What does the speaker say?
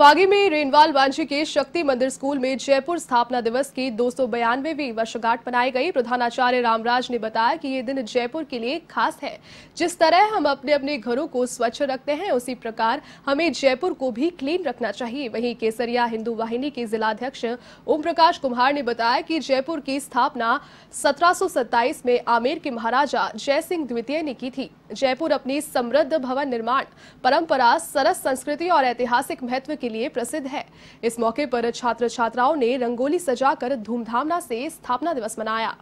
फागी में रेनवाल वांझी के शक्ति मंदिर स्कूल में जयपुर स्थापना दिवस की दो सौ वर्षगांठ मनाई गई। प्रधानाचार्य रामराज ने बताया कि ये दिन जयपुर के लिए खास है। जिस तरह हम अपने अपने घरों को स्वच्छ रखते हैं, उसी प्रकार हमें जयपुर को भी क्लीन रखना चाहिए। वहीं केसरिया हिंदू वाहिनी के जिलाध्यक्ष ओम प्रकाश कुमार ने बताया कि जयपुर की स्थापना सत्रह सौ सत्ताईस में आमेर के महाराजा जय सिंह द्वितीय ने की थी। जयपुर अपनी समृद्ध भवन निर्माण, परंपरा, सरस संस्कृति और ऐतिहासिक महत्व के लिए प्रसिद्ध है। इस मौके पर छात्र छात्राओं ने रंगोली सजाकर धूमधामना से स्थापना दिवस मनाया।